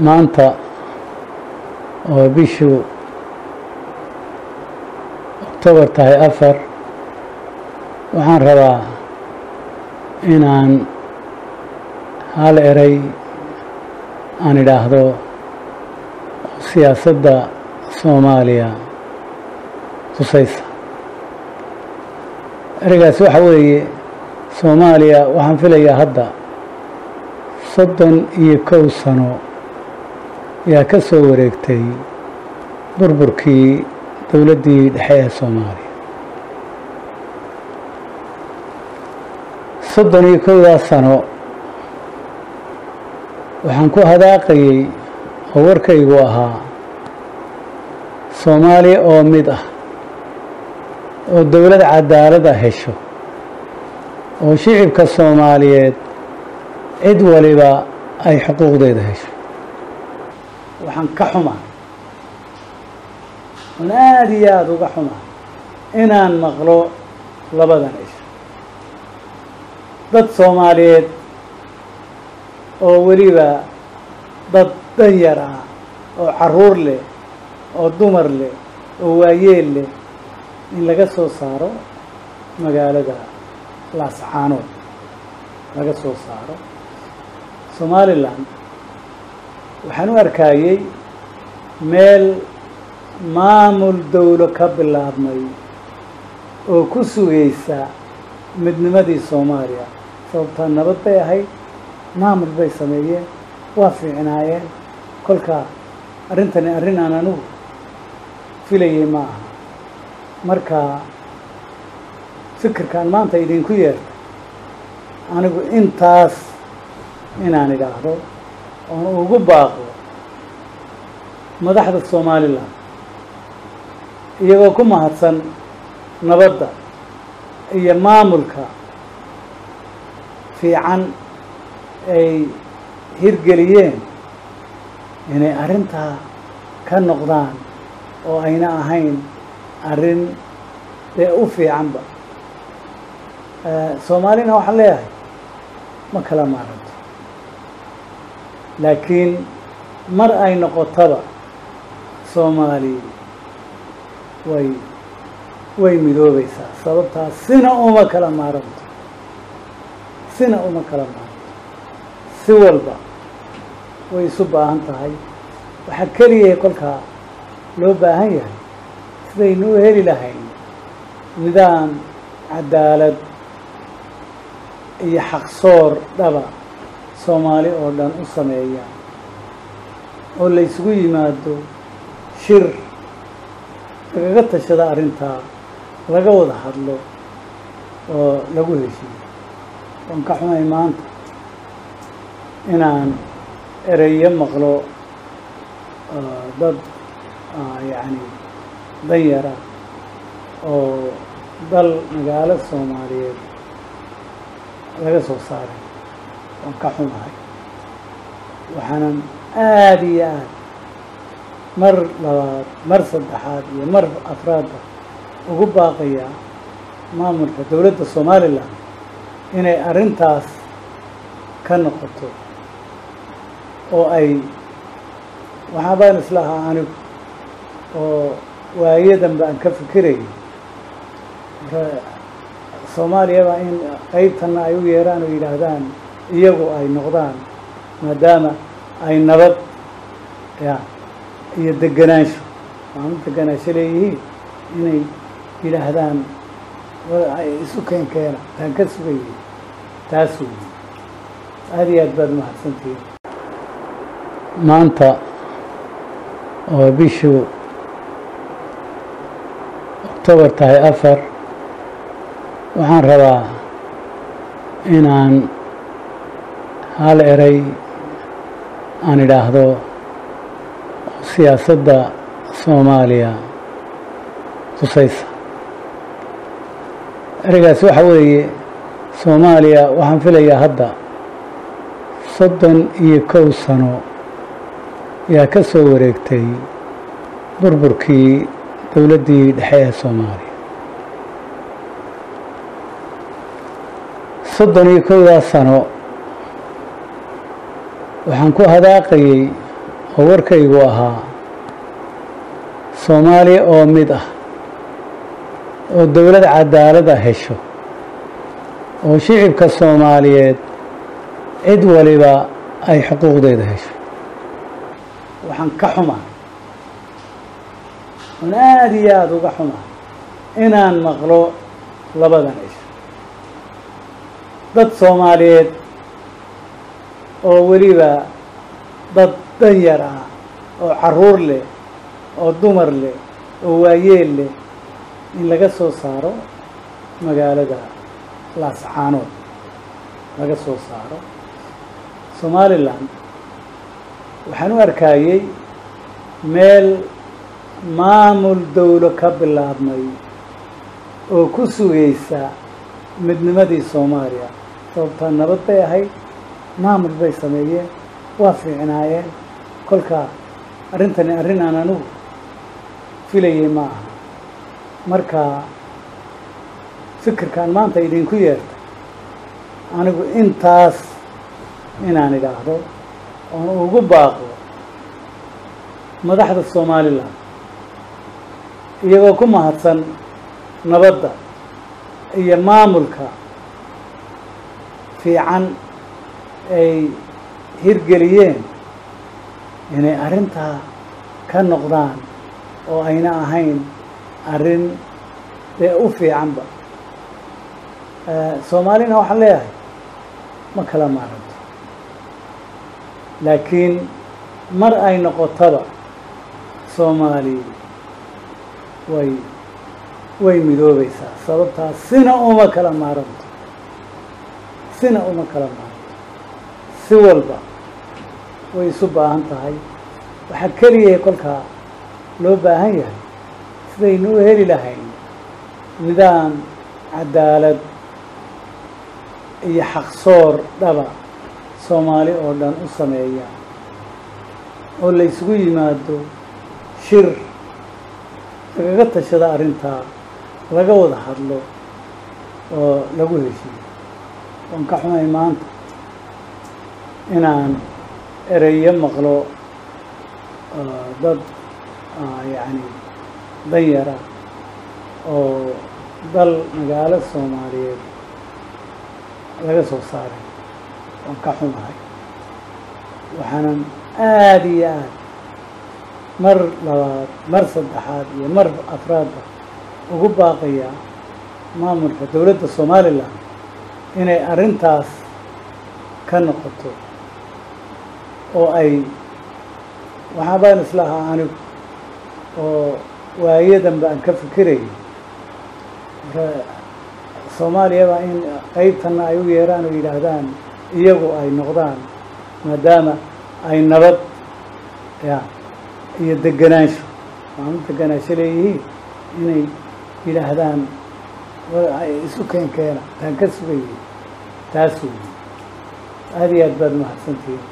maanta oo bishu octobar tahay afar waxaan rabaa inaan hal eray aan idhaahdo siyaasadda soomaaliya tusaysa. Ereygaas waxa weeye soomaaliya waxaan filayaa hadda soddon iyo kow sano yaa ka soo wareegtay burburkii dowladdii dhexe ee soomaaliya? Soddon iyo kowdaas sano waxaan ku hadaaqayey oo warkaygu ahaa soomaaliya oo mid ah oo dowlad cadaalada hesho oo shicibka soomaaliyeed cid waliba ay xuquuqdeeda hesho waxaan ka xumaa oon aada iyo aada uga xumaa inaan maqlo labadan isho dad soomaaliyeed oo weliba dad danyar ah oo carruur leh oo dumar leh oo waayeel leh in laga soo saaro magaalada laascaanood. Laga soo saaro somalilan waxaan u arkayey meel maamul dowlo ka bilaabmay oo ku sugaysa midnimadii soomaaliya. Sababtaa nabad bay ahayd maamul bay sameeyeen waa fiicnaayeen. Kolkaa arrintani arrin aan anugu filayay ma aha. Marka fikirkaan maanta idinku yeertay anigu intaas inaan idhaahdo oon ugu baaqo madaxda somalilan iyagoo ku mahadsan nabadda iyo maamulka fiican ay hirgeliyeen inay arrintaa ka noqdaan oo ayna ahayn arrin dee u fiicanba. Soomaalina waxaan leeyahay ma kala maaranto laakiin mar ay noqotaba soomaali way way midoobaysaa sababtaas sina uma kala maaranto. Sina uma kala maaranto. Si walba way isu baahan tahay. Waxaa keliya kolkaa loo baahan yahay sidaynu u heli lahayn nidaam cadaalad iyo xaqsoor dhaba soomaali oo dhan u sameeya oo la ysugu yimaado shir lagaga tashada arrintaa laga wada hadlo oo lagu heshiyo waan ka xumay maanta inaan ereyo maqlo dad yacni danyara oo dal magaalo soomaaliyeed laga soo saaray waan ka xumahay waxaanan aada iyo aad mar labaad mar saddexaad iyo mar afraadba ugu baaqayaa maamulka dowladda somalilan inay arrintaas ka noqoto oo ay waxaa baan islahaa anigu oo waayadan baan ka fikirayay soomaaliyaba in qeybtanna ay u yeeraan oo yidhaahdaan iyagu ay noqdaan maadaama ay nabad ya iyo deganaansho maamul deganaansho leeyihiin inay yidhaahdaan ay isu keen keena taan ka sugayay taas wey aada iyo aad baad mahadsantihiin. Maanta oo bishu octobar tahay afar waxaan rabaa inaan hal eray aan idhaahdo siyaasadda soomaaliya tusaysa. Ereygaas waxa weeye soomaaliya waxaan filayaa hadda soddon iyo kow sano yaa ka soo wareegtay burburkii dowladdii dhexe ee soomaaliya. Soddon iyo kowdaas sano waxaan ku hadaaqayey oo warkaygu ahaa soomaaliya oo mid ah oo dowlad cadaalada hesho oo shicibka soomaaliyeed cid waliba ay xuquuqdeeda hesho. Waxaan ka xumaa oon aada iyo aada uga xumaa inaan maqlo labadan cisho dad soomaaliyeed oo weliba dad danyar ah oo carruur leh oo dumar leh oo waayeel leh in laga soo saaro magaalada laascaanood laga soo saaro somalilan waxaan u arkayey meel maamul dowlo ka bilaabmay oo ku sugaysa midnimadii soomaaliya. Sababtaa nabad bay ahayd maamul bay sameeyeen waa fiicnaayeen kolkaa arrintani arrin aan anigu filayay ma aha. Marka fikirkaan maanta idinku yeertay anigu intaas inaan idhaahdo oon ugu baaqo madaxda somalilan iyagoo ku mahadsan nabadda iyo maamulka fiican ay hirgeliyeen inay arrintaa ka noqdaan oo ayna ahayn arrin dee u fiicanba. Soomaalina waxaan leeyahay ma kala maaranto. Laakiin mar ay noqotaba soomaali way way midoobaysaa sababtaas sina uma kala maaranto. Sina uma kala maaranto si walba way isu baahan tahay. Waxaa keliya kolkaa loo baahan yahay sidaynu u heli lahayn nidaam cadaalad iyo xaqsoor dhaba soomaali oo dhan u sameeya. Oo la isugu yimaado shir lagaga tashada arrintaa laga wada hadlo oo lagu heshiyo waan ka xumay maanta inaan ereyo maqlo dad yacni danyara oo dal magaalo soomaaliyeed laga soo saaray waan ka xumahay. Waxaanan aada iyo aada mar labaad mar saddexaad iyo mar afraadba ugu baaqayaa maamulka dowladda somalilan inay arrintaas ka noqoto oo ay waxaa baan islahaa anigu oo waayadanba aan ka fikirayay. Soomaaliyaba in qeybtanna ay u yeeraan oo yidhaahdaan iyagu ay noqdaan maadaama ay nabad ya iyo degenaansho maama degenaansho leeyihiin inay yidhaahdaan isu keen keena taan ka sugayay taas wey aada iyo aad baad mahadsantihiin